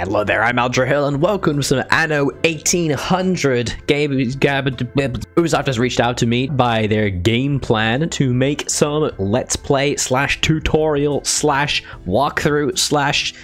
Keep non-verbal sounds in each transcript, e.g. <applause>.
Hello there, I'm Aldrahill, and welcome to some Anno 1800 game. Ubisoft has reached out to me by their game plan to make some Let's Play slash tutorial slash walkthrough slash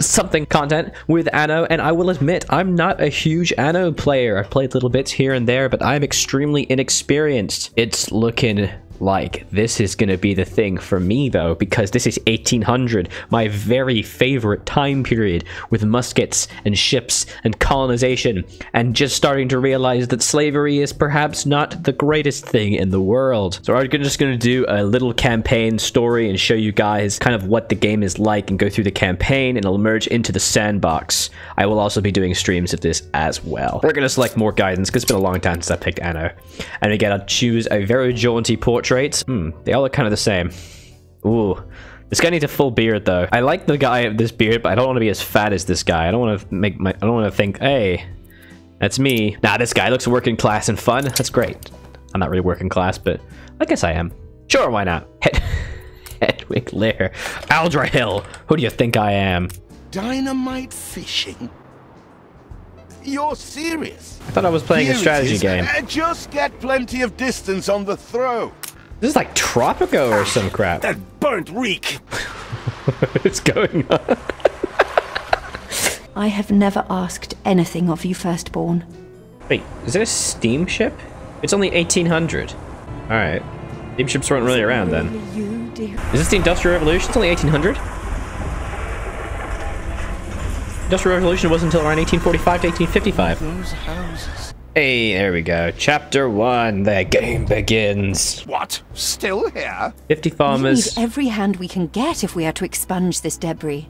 something content with Anno, and I will admit I'm not a huge Anno player. I've played little bits here and there, but I'm extremely inexperienced. It's looking like this is going to be the thing for me though because this is 1800 my very favorite time period with muskets and ships and colonization and just starting to realize that slavery is perhaps not the greatest thing in the world. So i'm just going to do a little campaign story and show you guys kind of what the game is like and go through the campaign and it'll merge into the sandbox. I will also be doing streams of this as well. We're going to select more guidance because it's been a long time since i picked anno. And again i'll choose a very jaunty portrait traits. Hmm, they all look kind of the same. Ooh. This guy needs a full beard though. I like the guy with this beard, but I don't want to be as fat as this guy. I don't want to make my I don't want to think, hey, that's me. Nah, this guy looks working class and fun. That's great. I'm not really working class, but I guess I am. Sure, why not? Head <laughs> Hedwig Lair. Aldrahill. Who do you think I am? Dynamite fishing? You're serious? I thought I was playing Here a strategy game. Uh, just get plenty of distance on the throw. This is like Tropico or some crap. That burnt reek. <laughs> What's going on? I have never asked anything of you, firstborn. Wait, is it a steamship? It's only 1800. Alright. Steamships weren't really around then. Is this the Industrial Revolution? It's only 1800? Industrial Revolution wasn't until around 1845 to 1855. Those houses. Hey, there we go. Chapter 1. The game begins. What? Still here? 50 farmers. We need every hand we can get if we are to expunge this debris.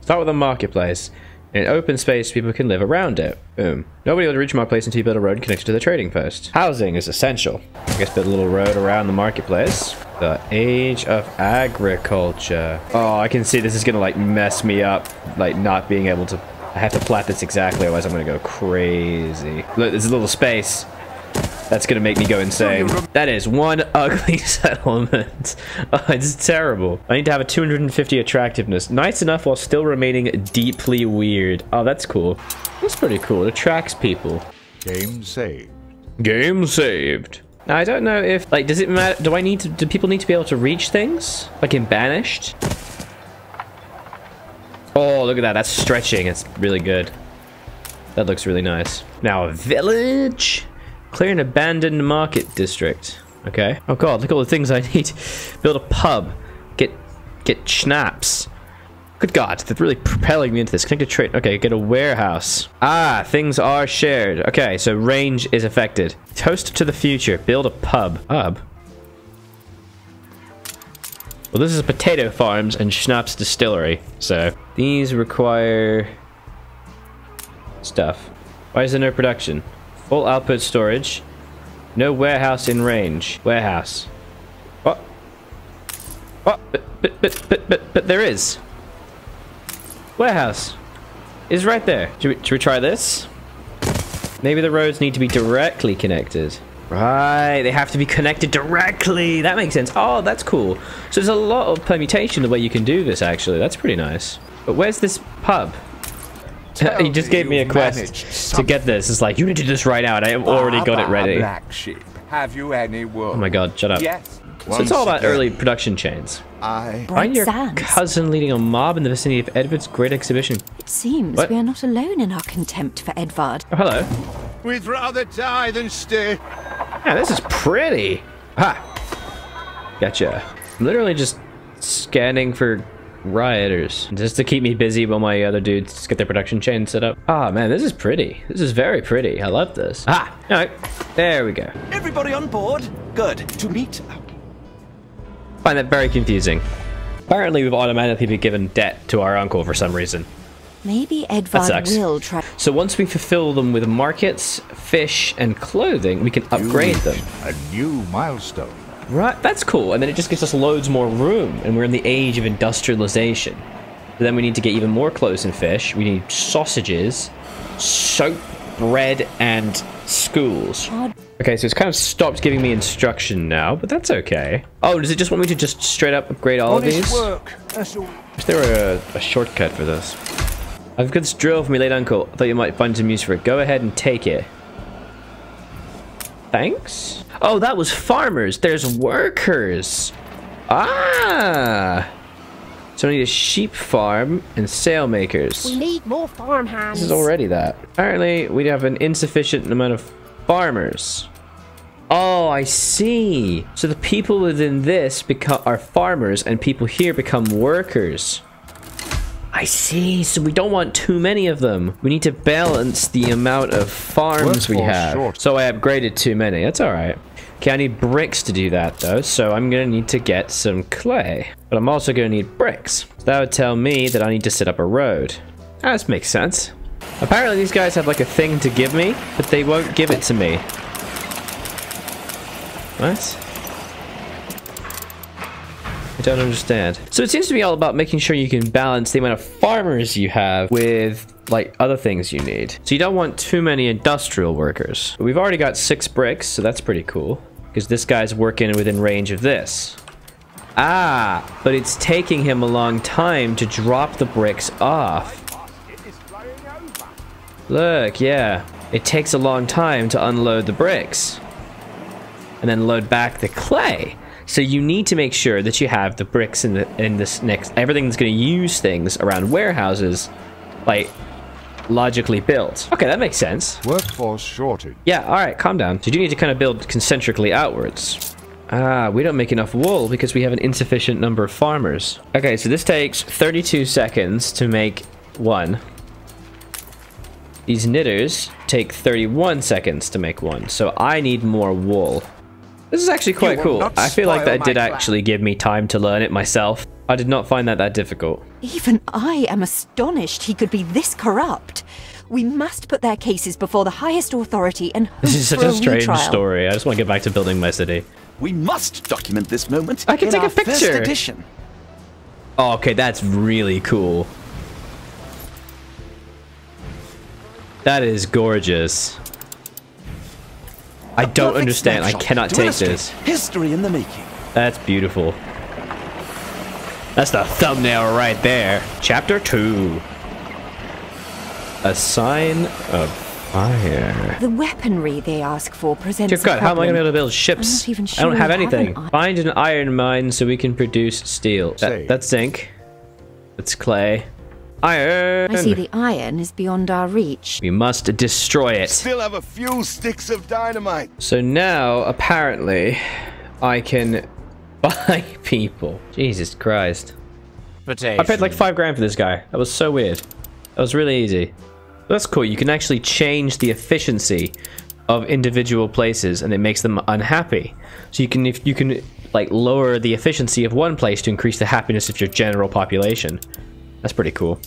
Start with a marketplace. In open space, people can live around it. Boom. Nobody will reach marketplace until you build a road connected to the trading post. Housing is essential. I guess build a little road around the marketplace. The age of agriculture. Oh, I can see this is gonna like mess me up. Like not being able to... I have to plat this exactly, otherwise I'm gonna go crazy. Look, there's a little space. That's gonna make me go insane. That is one <laughs> ugly settlement. <laughs> Oh, it's terrible. I need to have a 250 attractiveness. Nice enough while still remaining deeply weird. Oh, that's cool. That's pretty cool. It attracts people. Game saved. Game saved. Now, I don't know if, like, does it matter? Do I need to, do people need to be able to reach things? Like in Banished? Oh, look at that. That's stretching. It's really good. That looks really nice. Now, a village? Clear an abandoned market district. Okay. Oh god, look at all the things I need. Build a pub. Get get schnapps. Good god, they're really propelling me into this. Connected trade. Okay, get a warehouse. Ah, things are shared. Okay, so range is affected. Toast to the future. Build a pub. Pub? Well, this is potato farms and schnapps distillery. So, these require stuff. Why is there no production? Full output storage. No warehouse in range. Warehouse. What? What? But, but, but, but, but, but there is. Warehouse. Is right there. Should we, should we try this? Maybe the roads need to be directly connected. Right, they have to be connected directly. That makes sense. Oh, that's cool. So there's a lot of permutation the way you can do this, actually. That's pretty nice. But where's this pub? <laughs> he just gave me a quest to get this. It's like, you need to do this right now, and I have already got it ready. Black sheep. Have you any Oh my god, shut up. Yes. So it's all about again. early production chains. I... Find your sands. cousin leading a mob in the vicinity of Edvard's great exhibition. It seems what? we are not alone in our contempt for Edvard. Oh, hello. We'd rather die than stay. Yeah, this is pretty. Ha! Gotcha. I'm literally just scanning for rioters just to keep me busy while my other dudes get their production chain set up. Ah, oh, man, this is pretty. This is very pretty. I love this. Ah, all right. There we go. Everybody on board? Good. To meet. Find that very confusing. Apparently, we've automatically been given debt to our uncle for some reason. Maybe Edvard will try. So once we fulfill them with markets, fish, and clothing, we can upgrade them. A new milestone. Right, that's cool. And then it just gives us loads more room. And we're in the age of industrialization. But then we need to get even more clothes and fish. We need sausages, soap, bread and schools. Okay, so it's kind of stopped giving me instruction now, but that's okay. Oh, does it just want me to just straight up upgrade all of these? work. That's all. Is there a, a shortcut for this? I've got this drill from your late uncle. I thought you might find some use for it. Go ahead and take it. Thanks. Oh, that was farmers. There's workers. Ah. So I need a sheep farm and sail makers. We need more farmhands. This is already that. Apparently, we have an insufficient amount of farmers. Oh, I see. So the people within this become are farmers, and people here become workers. I see. So we don't want too many of them. We need to balance the amount of farms we have. short. So I upgraded too many. That's all right. Okay, I need bricks to do that though, so I'm gonna need to get some clay. But I'm also gonna need bricks. So that would tell me that I need to set up a road. Ah, that makes sense. Apparently these guys have like a thing to give me, but they won't give it to me. What? I don't understand. So it seems to be all about making sure you can balance the amount of farmers you have with like other things you need. So you don't want too many industrial workers. We've already got six bricks, so that's pretty cool. Because this guy's working within range of this. Ah, but it's taking him a long time to drop the bricks off. Look, yeah. It takes a long time to unload the bricks. And then load back the clay. So you need to make sure that you have the bricks in the in this next everything that's going to use things around warehouses like logically built. Okay, that makes sense. Workforce shortage. Yeah, all right, calm down. So you do need to kind of build concentrically outwards. Ah, we don't make enough wool because we have an insufficient number of farmers. Okay, so this takes 32 seconds to make one. These knitters take 31 seconds to make one, so I need more wool. This is actually quite cool. I feel like that did plan. actually give me time to learn it myself. I did not find that that difficult. Even I am astonished he could be this corrupt. We must put their cases before the highest authority and hope This is such for a strange retrial. story. I just want to get back to building my city. We must document this moment I can in take a our first picture. edition. Oh, okay, that's really cool. That is gorgeous. I don't understand. I cannot take this. History in the making. That's beautiful. That's the thumbnail right there. Chapter 2. A sign of fire. The weaponry they ask for presents Dear a God, how am I going to be able to build ships? not even I don't have we have anything. an Find an iron mine so we can produce steel. That, that's zinc. That's clay. Iron! I see the iron is beyond our reach. We must destroy it. Still have a few sticks of dynamite. So now, apparently, I can <laughs> buy people. Jesus Christ. I paid like five grand for this guy. That was so weird. That was really easy. That's cool. You can actually change the efficiency of individual places, and it makes them unhappy. So you can, if you can, like lower the efficiency of one place to increase the happiness of your general population. That's pretty cool.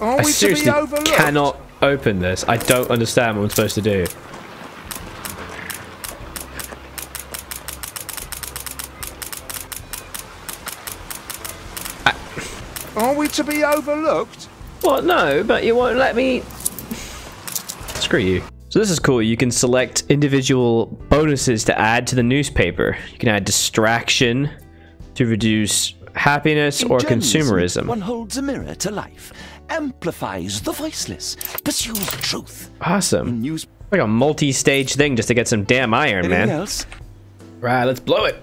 Are I seriously cannot open this. I don't understand what I'm supposed to do. Are we to be overlooked? Well, no, but you won't let me. Screw you. So this is cool. You can select individual bonuses to add to the newspaper. You can add distraction to reduce happiness In or journalism, consumerism. One holds a mirror to life, amplifies the voiceless, pursues truth. Awesome. News. Like a multi-stage thing just to get some damn iron, Anything man. else? Right, let's blow it.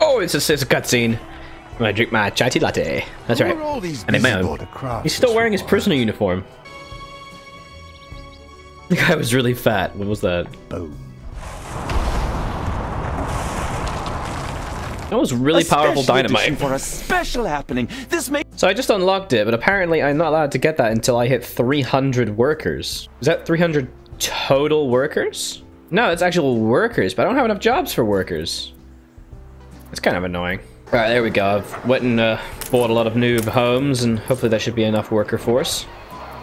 Oh, it's a, it's a cutscene. I'm gonna drink my chai tea latte. That's Who right. these I made my own. He's still wearing his prisoner uniform. <laughs> The guy was really fat. What was that? Boom. That was really A powerful dynamite. for a special happening. This may So I just unlocked it, but apparently I'm not allowed to get that until I hit 300 workers. Is that 300 total workers? No, it's actual workers, but I don't have enough jobs for workers. It's kind of annoying. Alright, there we go. I've went and uh, bought a lot of noob homes, and hopefully that should be enough worker force.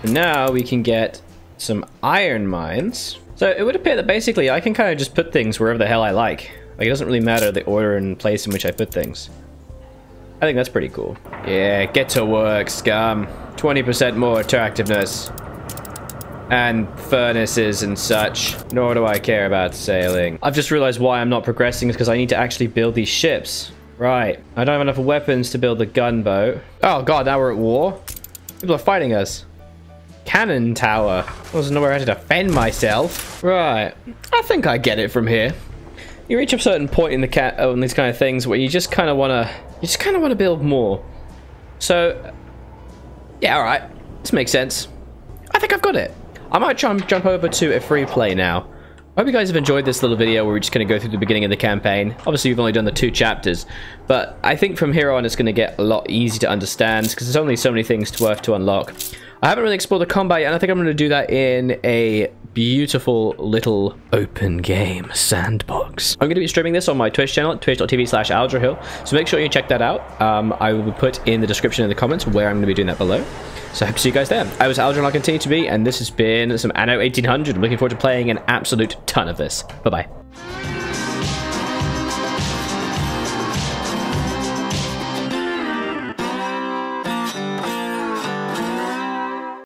And now we can get some iron mines. So it would appear that basically I can kind of just put things wherever the hell I like. Like, it doesn't really matter the order and place in which I put things. I think that's pretty cool. Yeah, get to work, scum. 20% more attractiveness. and furnaces and such. Nor do I care about sailing. I've just realized why I'm not progressing is because I need to actually build these ships. Right. I don't have enough weapons to build a gunboat. Oh god, now we're at war? People are fighting us. Cannon tower. There's nowhere how to defend myself. Right. I think I get it from here. You reach a certain point in the cat oh, in these kind of things where you just kind of want to you just kind of want to build more. So yeah, all right. This makes sense. I think I've got it. I might try and jump over to a free play now. I hope you guys have enjoyed this little video where we're just going to go through the beginning of the campaign. Obviously, we've only done the two chapters, but I think from here on it's going to get a lot easier to understand because there's only so many things to worth to unlock. I haven't really explored the combat yet, and I think I'm going to do that in a beautiful little open game sandbox. I'm going to be streaming this on my Twitch channel, twitch.tv slash aldrahill, so make sure you check that out. Um, I will put in the description in the comments where I'm going to be doing that below. So I hope to see you guys there. I was Aldrin, I'll continue to be, and this has been some Anno 1800. I'm looking forward to playing an absolute ton of this. Bye-bye.